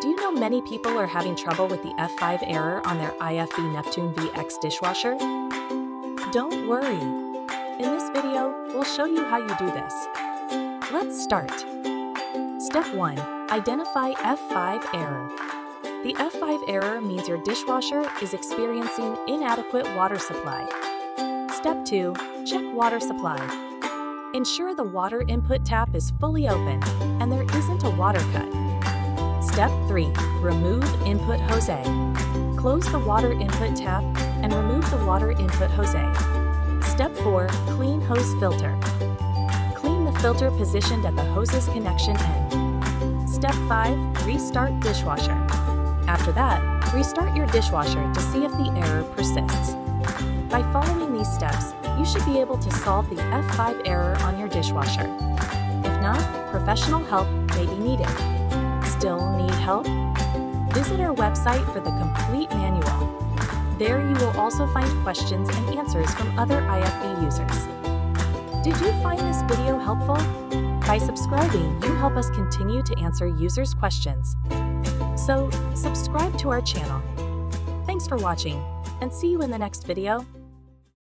Do you know many people are having trouble with the F5 error on their IFB Neptune VX dishwasher? Don't worry. In this video, we'll show you how you do this. Let's start. Step 1. Identify F5 error. The F5 error means your dishwasher is experiencing inadequate water supply. Step 2. Check water supply. Ensure the water input tap is fully open and there isn't a water cut. Step 3. Remove input hose. Close the water input tap and remove the water input hose. Step 4. Clean hose filter. Clean the filter positioned at the hose's connection end. Step 5. Restart dishwasher. After that, restart your dishwasher to see if the error persists. By following these steps, you should be able to solve the F5 error on your dishwasher. If not, professional help may be needed. Help? Visit our website for the complete manual. There you will also find questions and answers from other IFB users. Did you find this video helpful? By subscribing, you help us continue to answer users' questions. So, subscribe to our channel. Thanks for watching, and see you in the next video.